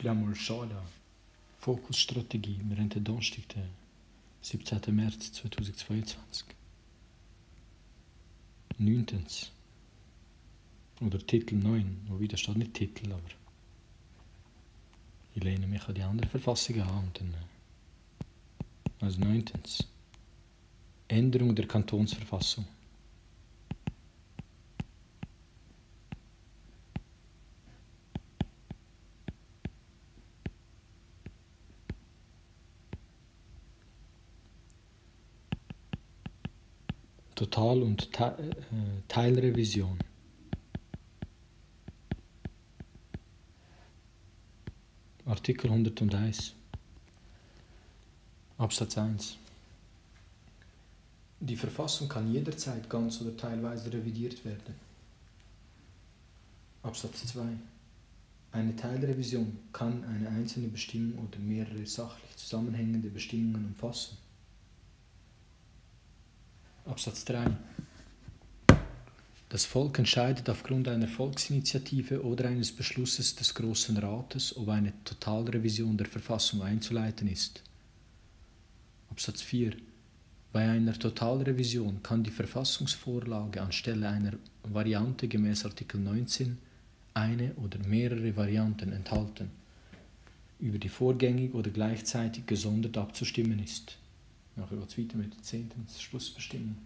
Gramol Schala. Fokusstrategie. Wir haben den Donnerstag, den 17. März 2022. Neuntens. Oder Titel 9. Wobei, da steht nicht Titel, aber ich lehne mich an die anderen Verfassungen an. Und dann, äh, also neuntens. Änderung der Kantonsverfassung. Total- und äh, Teilrevision. Artikel 101 Absatz 1 Die Verfassung kann jederzeit ganz oder teilweise revidiert werden. Absatz 2 Eine Teilrevision kann eine einzelne Bestimmung oder mehrere sachlich zusammenhängende Bestimmungen umfassen. Absatz 3 Das Volk entscheidet aufgrund einer Volksinitiative oder eines Beschlusses des Grossen Rates, ob eine Totalrevision der Verfassung einzuleiten ist. Absatz 4 Bei einer Totalrevision kann die Verfassungsvorlage anstelle einer Variante gemäß Artikel 19 eine oder mehrere Varianten enthalten, über die vorgängig oder gleichzeitig gesondert abzustimmen ist. Nachher geht es weiter mit der 10. Schlussbestimmung.